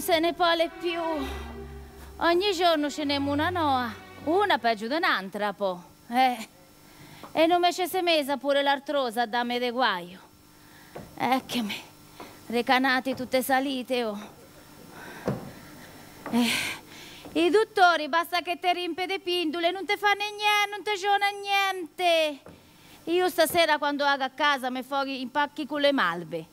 se ne pole più. Ogni giorno ce n'è una noa, una peggio di un'altra, po'. Eh. E non me ci si mesa pure l'artrosa a dame de guaio. Eh, che me, recanati tutte salite, oh. Eh. I dottori, basta che te riempe de pindole, non te fanno niente, non te giona niente. Io stasera quando vado a casa mi foghi impacchi con le malve.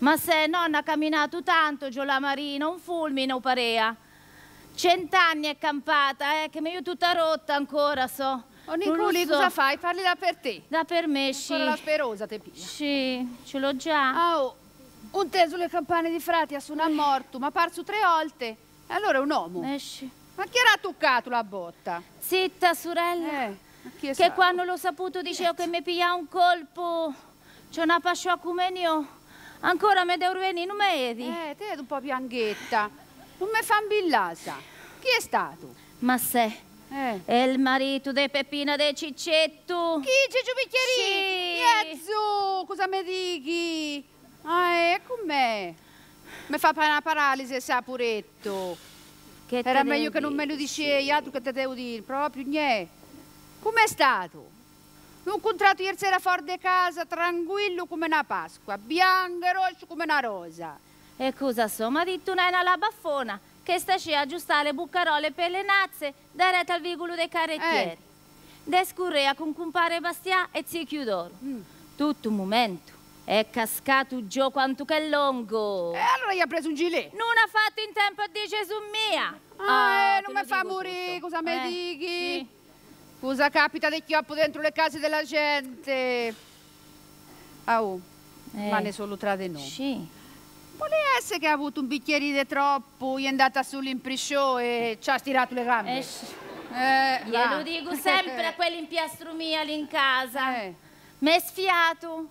Ma se nonna ha camminato tanto, giù la marina, un fulmine o parea. Cent'anni è campata, eh, che io tutta rotta ancora, so. Oh, Nicoli, so. cosa fai? Parli da per te. Da per me, sì. Ancora la sperosa te piglia. Sì, ce l'ho già. Ah, oh, un teso le campane di frati a suonare morto, ma parso tre volte. E allora è un uomo. Eh, sì. Ma chi era toccato la botta? Zitta, sorella. Eh, che sa? quando l'ho saputo dicevo che mi piglia un colpo. C'è una pascio a cumenio. Ancora mi devo venire, non mi vedi? Eh, te un po' pianghetta. Non mi fa billasa. Chi è stato? Ma se. Eh. È il marito di Peppina de Ciccetto. Chi? Ciccio Bicchieri? Sì. Iezzu, cosa mi dici? Ah, è con me. Mi fa una paralisi, sa puretto. Che Era meglio che non me lo dicevi, altro che te devo dire, proprio niente. Com'è stato? L'ho incontrato ieri sera fuori di casa, tranquillo come una Pasqua, bianco e rosso come una rosa. E cosa so? Ha detto una la baffona, che stasci a aggiustare le buccarole per le nazze, da retta al vigolo dei carrettieri. Eh. Descurrea con compare Bastia e zio Chiudoro. Mm. Tutto un momento. È cascato giù quanto che è lungo. E allora gli ha preso un gilet. Non ha fatto in tempo a dire su mia. Ah, ah eh, non mi fa morire, cosa mi eh, dici? Sì. Cosa capita di chioppo dentro le case della gente? Ah, oh, eh. ma ne solo tra di noi. Sì. Può essere che ha avuto un bicchiere di troppo, gli è andata sull'imprisciò e ci ha stirato le gambe. Eh, eh Glielo dico sempre a quell'impiastro mia lì in casa. Eh. Mi è sfiato.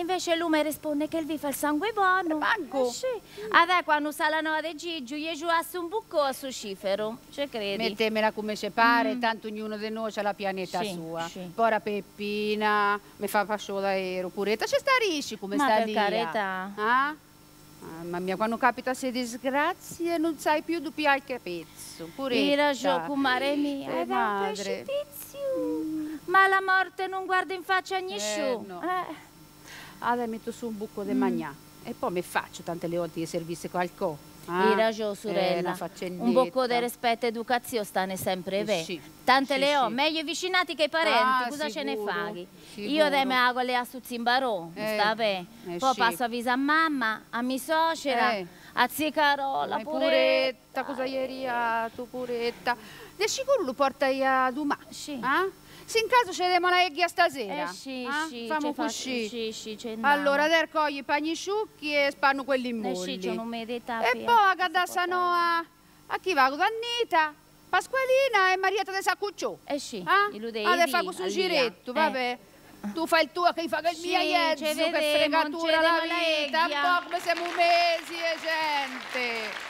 Invece lui mi risponde che lui fa il sangue buono. Manco. Eh, sì. Adesso quando sa la nuova di Gigio, gli giuasse un buco a suo cifero. Ci credi? Mettemela come ci pare, mm. tanto ognuno di noi ha la pianeta sì, sua. Sì. Pora Peppina, mi fa fascio d'aereo, puretta. Ci sta risci come Ma sta per lì. carità. Ah? Mamma mia, quando capita se disgrazie non sai più hai che pezzo. Puretta. Hai ragione, kumare mia. Eh, madre. Mm. Ma la morte non guarda in faccia a nessuno. Eh, no. eh adesso metto su un buco di mm. magnà e poi mi faccio tante le volte che servisse qualcosa. Ah, ragione, sorella. Eh, un bocco di rispetto e educazione stanno sempre bene. Sì, Tante sì, le ho, sì. meglio vicinati che i parenti, ah, cosa sicuro, ce ne fai? Io da me hago le assuzzi in barò, eh, sta bene. Eh, poi passo a avvisare a mamma, a mia suocera, eh. a zia Carola, puretta. puretta. cosa ieri ha tu puretta? Di sicuro lo portai a domani? Sì. Eh? Se in caso ci la egghia stasera. Eh sì, ah? sì. Famo così. Sì, sì, Allora, der cogli i pagni sciucchi e spanno quelli molli. Eh sì, c'è un'umidità. E poi a Cadassano a, a chi va con Annita, Pasqualina e Marietta de Saccucciò. Eh sì, ah? Adesso fa questo giretto, vabbè. Eh. Tu fai il tuo, che fa il sì, mio iezzo, che fregatura la vita, un po' come siamo mesi e gente.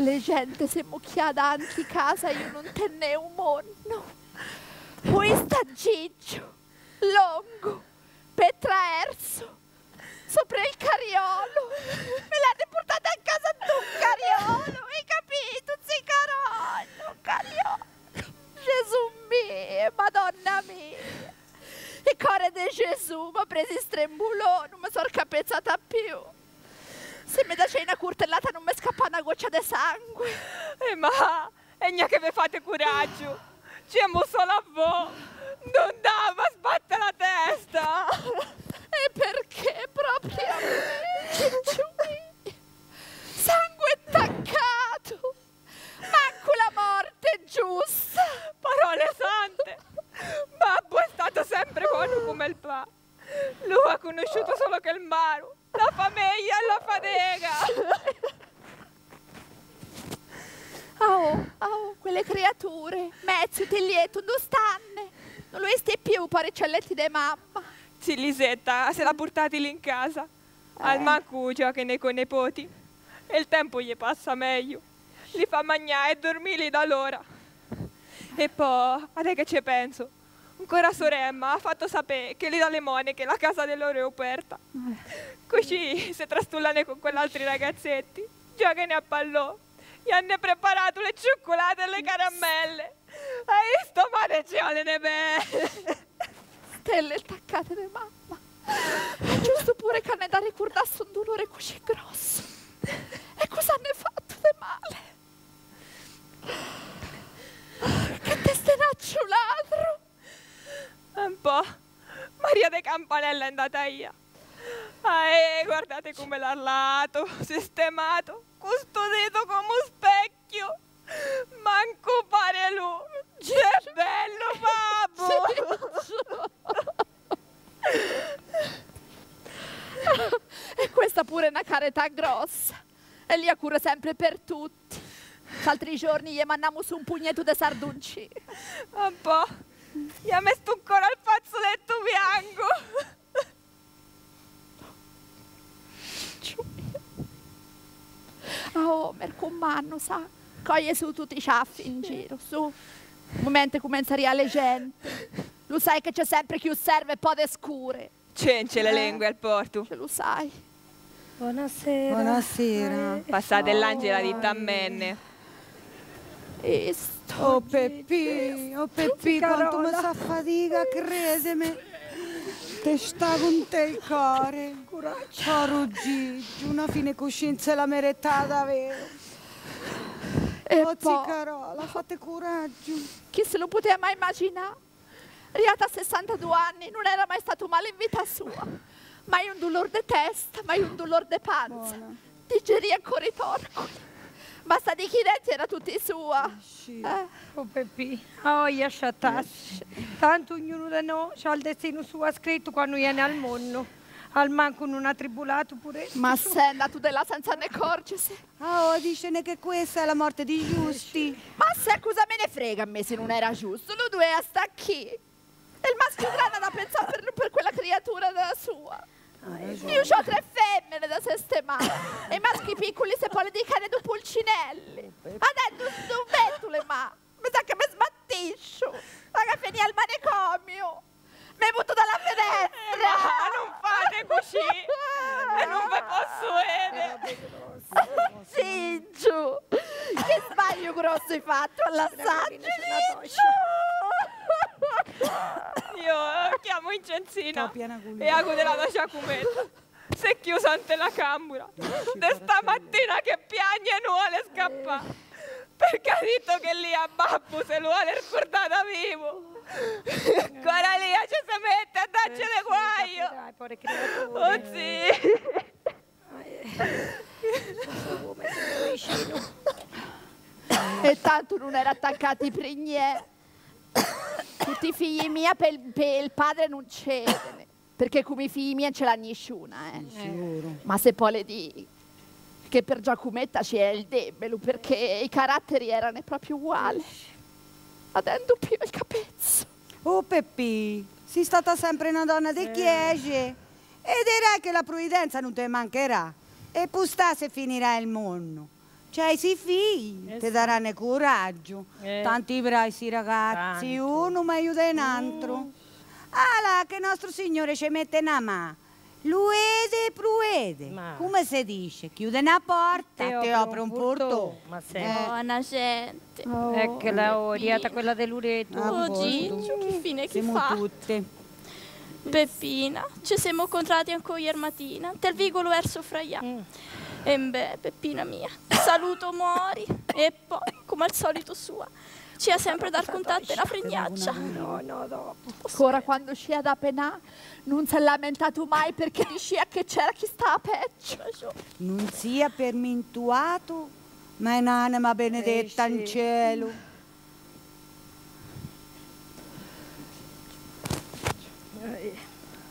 Le gente si è mucchiata anche casa, io non tenne un mondo. Poi sta Gigio, Longo, Petra Erso, sopra il cariolo. Me l'hanno portata a casa tu, cariolo, hai capito? Sì, carolo, cariolo. Gesù mio, madonna mia. Il cuore di Gesù mi ha preso in strembulone, non mi sono capezzata più. Se mi dai una curtellata non mi scappa una goccia di sangue. E eh, ma, e neanche vi fate coraggio. Siamo solo a voi. Non dava, sbatte la testa. E perché proprio a me? Sangue attaccato. Manco la morte giusta. Parole sante. Babbo è stato sempre buono come il pa. Lui ha conosciuto solo che il mare, la famiglia la fatica. Oh, oh, quelle creature, mezzo lieto, dove stanno? Non lo vesti più, pareccelletti di mamma. Sì, Lisetta, se l'ha portati lì in casa. Eh. Al manco gioca nei con i nipoti. E il tempo gli passa meglio. Li fa mangiare e dormire da loro. E poi, a te che ci penso? Ancora sorella ha fatto sapere che lì dalle monache la casa di loro è aperta. Così si trastullano con quell'altri ragazzetti. Giocano a pallò gli hanno preparato le cioccolate e le caramelle. Hai visto maledizione ne belle? Stelle attaccate di mamma. È giusto pure che ne da ricordarsi un dolore così grosso. E cosa hanno fatto di male? Che testenaccio ladro! Un po'. Maria de Campanella è andata io. Ah, eh, guardate come l'ha lato, sistemato custodito come un specchio. Manco pare lui. Che bello, babbo! e questa pure è una carità grossa. E lì a cura sempre per tutti. Altri giorni gli mandiamo su un pugnetto di sardunci. Un po'. Gli ha messo ancora il fazzoletto bianco. Oh, mercomando, sa? Coglie su tutti i ciaffi in giro, su. Un momento comincia a le gente. Lo sai che c'è sempre chi serve e poi de scure. Cence le eh, lingue al porto. Ce lo sai. Buonasera. Buonasera. Eh. Passate oh, l'angela di tammenne. Esto. Oh Peppi, oh Peppi, quanto mi sa fatica, credimi. Te sta con te il cuore. Coraggio. Caro Gigi, una fine coscienza e la merità davvero. E oh, poi... Carola, fate coraggio. Chi se lo poteva mai immaginare? Riata a 62 anni, non era mai stato male in vita sua. Mai un dolore di testa, mai un dolore di panza. Buona. Digerì ancora i torcoli. Basta di chi era tutti sua. Sì. Eh. Oh Peppi, oh io. Tanto ognuno di noi ha il destino suo scritto quando viene al mondo. Al manco non ha tribulato pure. Ma sei andato di là senza ne accorgersi. Oh, dicene che questa è la morte di Giusti. Ma se cosa me ne frega a me se non era giusto? Lui doveva stare qui. E il maschio grande da pensare per, per quella creatura della sua. Io ho tre femmine sistemare e i maschi piccoli se poi le dicano due pulcinelli. Adesso non metto le mani. Mi sa che mi sbattiscio. Ma che finì al manicomio. Mi butto dalla finestra. Ma non fate così. e non vi posso vedere. Ciccio. Che sbaglio grosso hai fatto all'assaggio, io chiamo Incenzina e ago della sciacumetta. Si è chiusa ante la cambura. De stamattina che piagne e non vuole scappare. Perché ha detto che lì a babbo se lo vuole ricordata vivo. Ancora lì ci si mette a darci le guaio. Povere creature. Oh sì. E tanto non era attaccato per niente. Tutti i figli miei per, per il padre non c'erano, perché come i figli miei ce l'ha nessuna. Eh. Eh. Ma se poi le dico che per Giacometta c'è il debelo, perché i caratteri erano proprio uguali. Adendo più il capezzo. Oh Peppi, sei stata sempre una donna di eh. chiese. vedrai che la provvidenza non ti mancherà. E pustà se finirà il mondo. Cioè, si figli, ti daranno coraggio. Eh. Tanti bravi si ragazzi, Tanto. uno mi aiuta in altro. Ah, là, che nostro Signore ci mette una mano. Luede e pruede. Ma- Come si dice? Chiude una porta, ti apre un portone. Ma Eh. sempre. Buona gente. Oh, riata quella dell'ureto. Ah, Oh posto. Gigio, che fine che Siamo fa? tutte. Peppina, ci siamo incontrati anche ieri mattina, del vicolo verso Fraia. Mm. E beh, Peppina mia, saluto Mori e poi, come al solito sua, ci ha sempre dal contatto la fregnaccia. No, no, dopo. Ancora quando ci ha da penà non si è lamentato mai perché diceva che c'era chi stava peggio. Non sia per mintuato, ma in anima benedetta Eh, in cielo.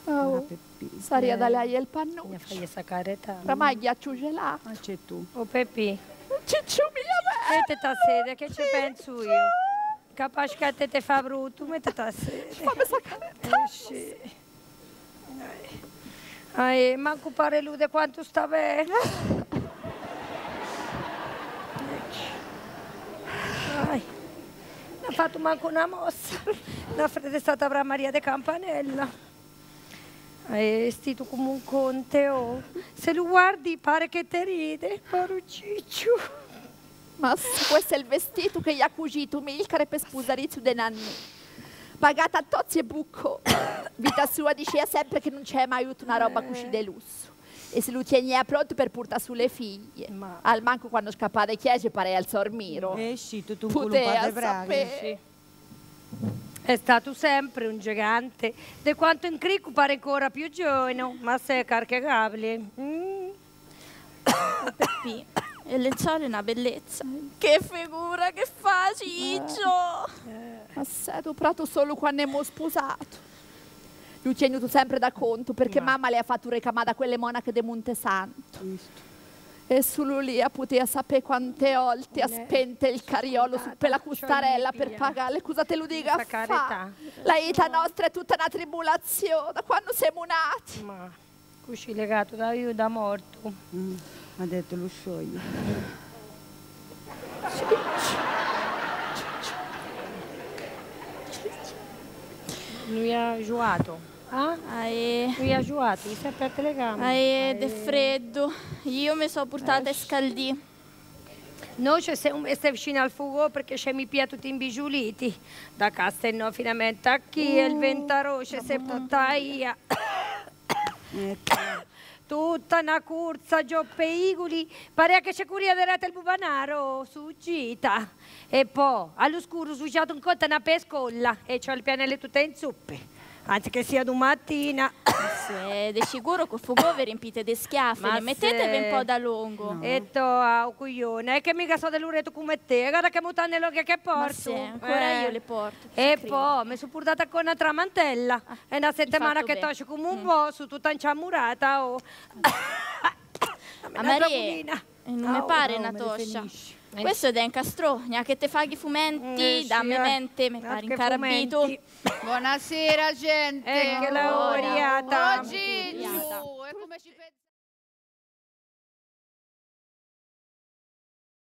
Oh, saria da lei il pannuccio. Oramai ghiaccio gelato. ma c'è tu. Oh, Peppi, Cicciu mia mettiti a sede, che ci penso io. Capace che a te ti fa brutto, mettiti a sede. Fammi saccare. Eh, sì. Eh, manco pare lude quanto sta bene. Dai. Non ha fatto manco una mossa. La fredda è stata avrà Maria de Campanella. È stito come un conte, oh. Se lo guardi pare che te ride, paro ciccio. Ma s- questo è il vestito che gli ha cucito Milcare per sposare su denanni. Pagata a tozzi e bucco. Vita sua diceva sempre che non c'è mai avuto una roba così di lusso. E se lo tieniva pronto per portare sulle figlie. Ma- Al manco quando scappava da chiesa pare al sormiro. Esci, tu un Poteva culo di braghe. sapere. È stato sempre un gigante, di quanto in crico pare ancora più giovane, ma sei caricabile. Mm. e lenzuolo è una bellezza. Che figura che fa, Ciccio! Ma sei tu prato solo quando abbiamo sposato. Lui ci è venuto sempre da conto perché mamma le ha fatto recamare da quelle monache di Montesanto. E solo lì a poter sapere quante volte ha spento il cariolo su per la custarella per pagarle. Cosa te lo dica. La vita nostra è tutta una tribolazione da quando siamo nati. Ma così legato da io da morto. Mm, ha detto lo scioglio. Lui ha giocato. Ah? Ai, Lui ha giocato, mi si è aperto le gambe. ai, ed è freddo. Io mi sono portata a scaldì. Noi siamo messe vicino al fuoco perché c'è mi pia tutti imbigiuliti. Da Castelnò finalmente a chi e il ventaroce si è portata via. Ecco. Tutta una corsa, giù peigoli, pare che c'è curia del il bubanaro su gita. E poi, all'oscuro, succiato un conto una pescolla e c'ho il pianelle tutte in zuppe. Anzi che sia domattina. Se di sicuro col fuoco vi riempite di schiaffi, Ma ne mettetevi se- un po' da lungo. E to a coglione, è che mica so dell'ureto come te, guarda che mutande l'occhio che porto. Ma sì, ancora Eh. io le porto. E poi mi sono portata con una tramantella. è una settimana che tosce come un po', su tutta inciamurata. Oh. A Maria, non mi Oh, pare no, una toscia. Questo è da incastrò, neanche te faghi fumenti, Eh, sì, dammi eh. mente, mi pare incarabito. Buonasera gente. Ecco la Buona. oriata.